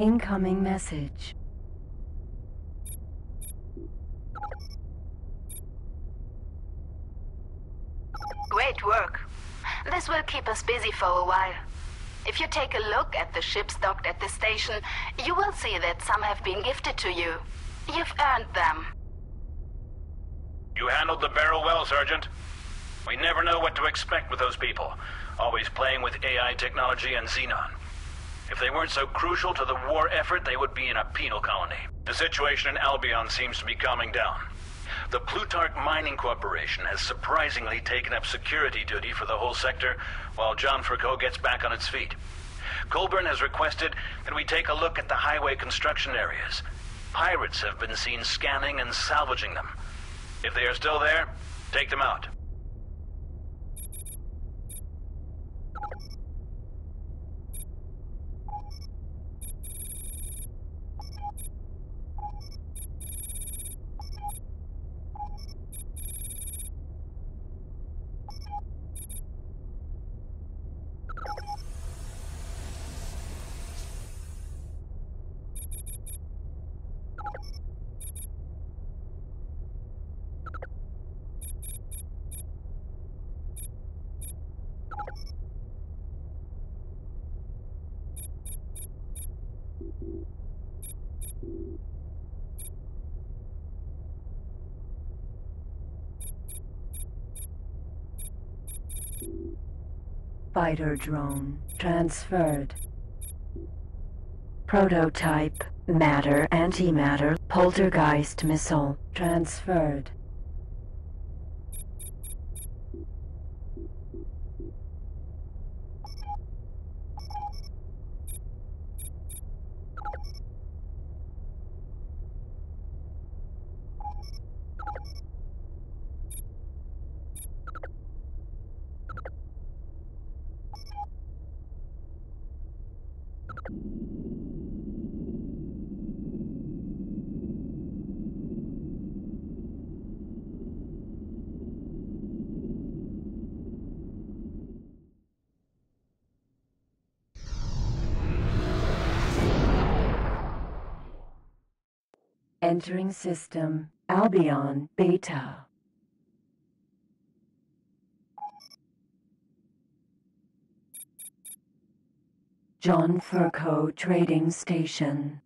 Incoming message. Great work. This will keep us busy for a while. If you take a look at the ships docked at the station, you will see that some have been gifted to you. You've earned them. You handled the Beryll well, Sergeant. We never know what to expect with those people, always playing with AI technology and Xenon. If they weren't so crucial to the war effort, they would be in a penal colony. The situation in Albion seems to be calming down. The Plutarch Mining Corporation has surprisingly taken up security duty for the whole sector, while Jonferco gets back on its feet. Colburn has requested that we take a look at the highway construction areas. Pirates have been seen scanning and salvaging them. If they are still there, take them out. Fighter drone transferred. Prototype matter antimatter poltergeist missile transferred. Entering system Albion Beta. Jonferco Trading Station.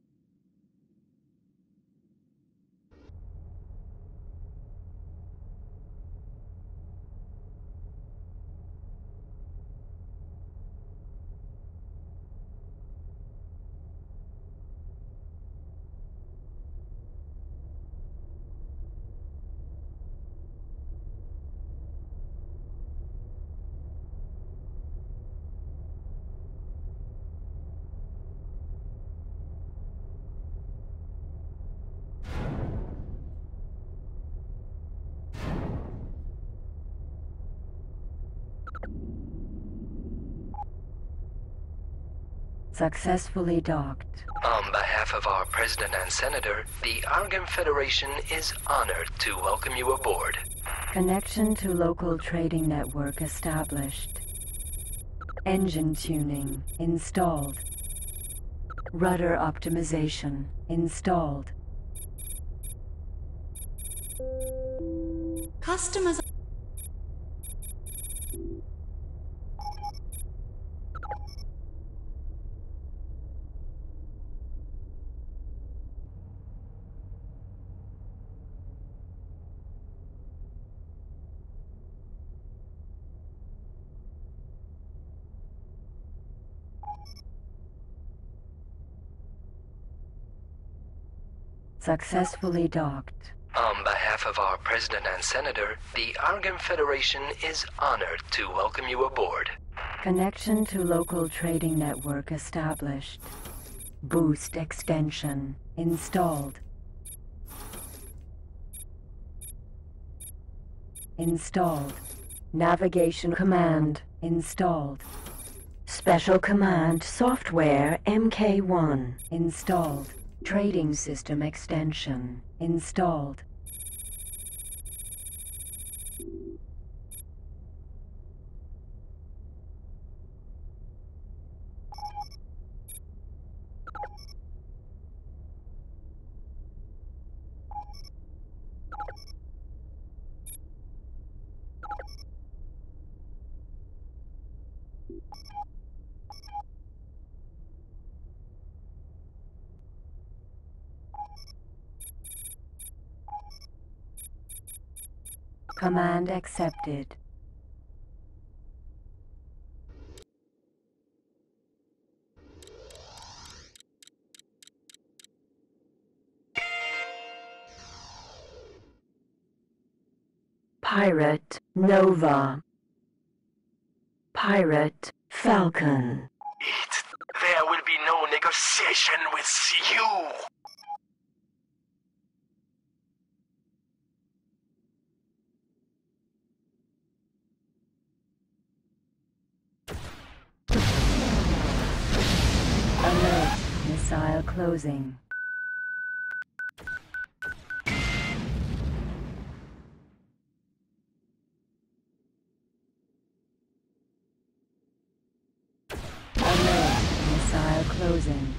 Successfully docked. On behalf of our President and Senator, the Argon Federation is honored to welcome you aboard. Connection to local trading network established. Engine tuning installed. Rudder optimization installed. Customers Successfully docked. On behalf of our President and Senator, the Argon Federation is honored to welcome you aboard. Connection to local trading network established. Boost extension installed. Installed. Navigation command installed. Special command software MK1 installed. Trading system extension installed. Command accepted. Pirate Nova. Pirate Falcon. It. There will be no negotiation with you. Alert. Missile closing. Alert. Missile closing.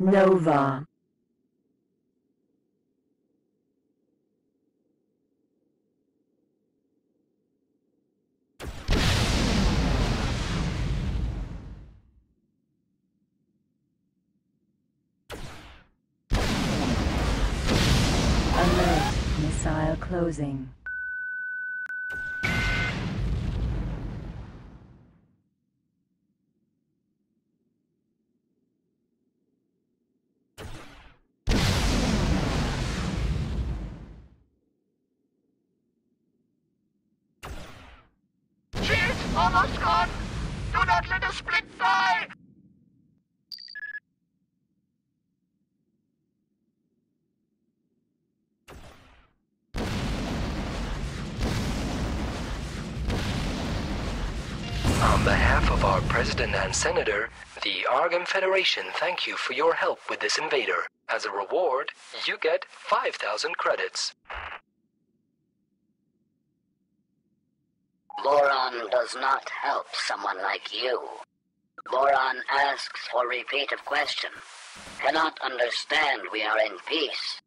Nova. Alert. Missile closing. Almost gone. Do not let us split fly. On behalf of our President and Senator, the Argon Federation thank you for your help with this invader. As a reward, you get 5,000 credits. Boron does not help someone like you. Boron asks for repeat of question. Cannot understand we are in peace.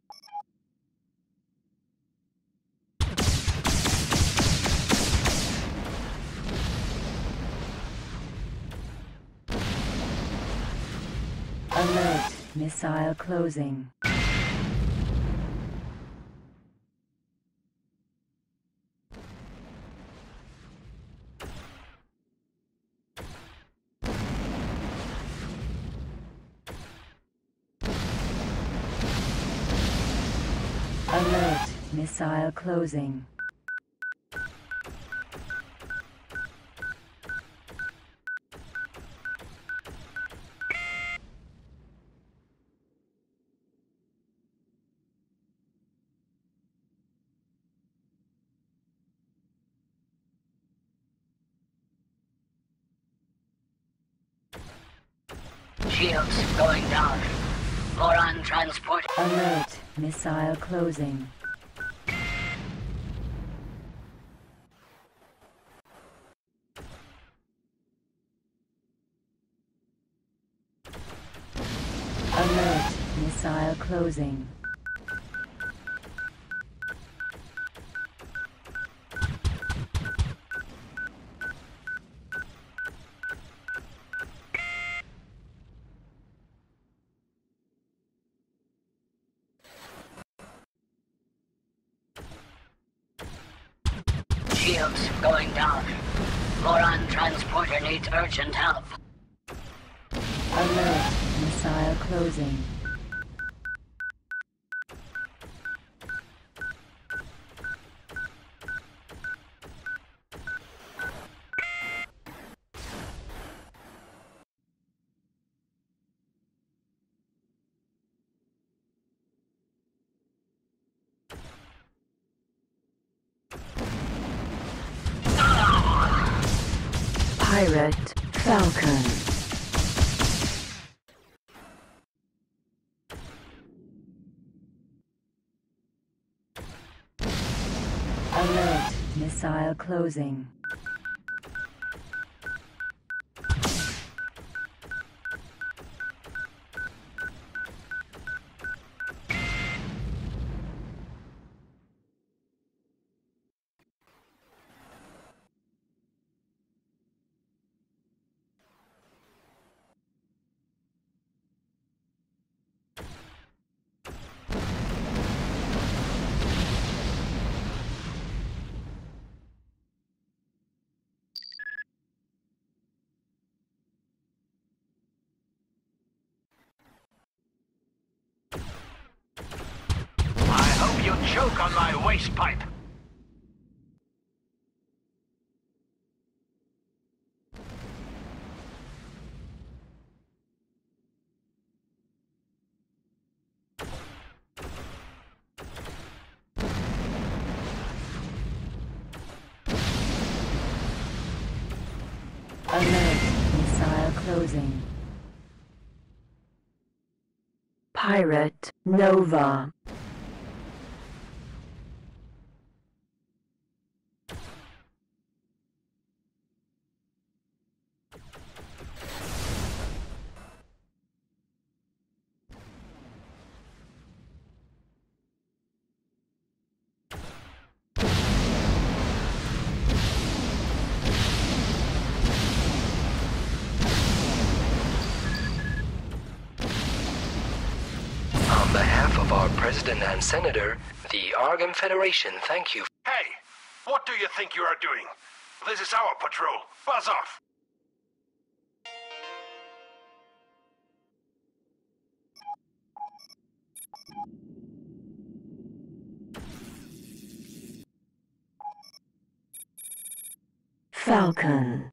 Alert. Missile closing. Alert. Missile closing. Shields going down. Boron transport. Alert. Missile closing. Alert. Missile closing. Shields going down. Boron transporter needs urgent help. Alert. Missile closing. Pirate Falcon. Alert. missile closing. Choke on my waste pipe. Alert, missile closing. Pirate Nova. President and Senator, the Argon Federation thank you Hey, what do you think you are doing? This is our patrol. Buzz off. Falcon.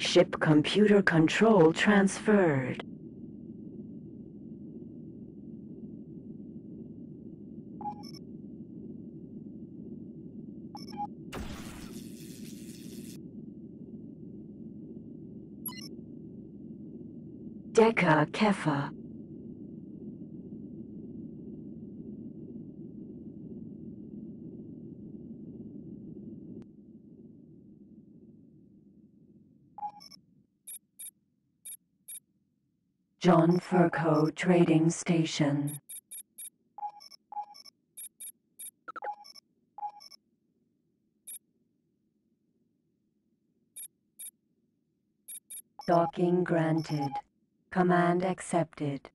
Ship computer control transferred. Deca Kefa. Jonferco Trading Station. Docking granted. Command accepted.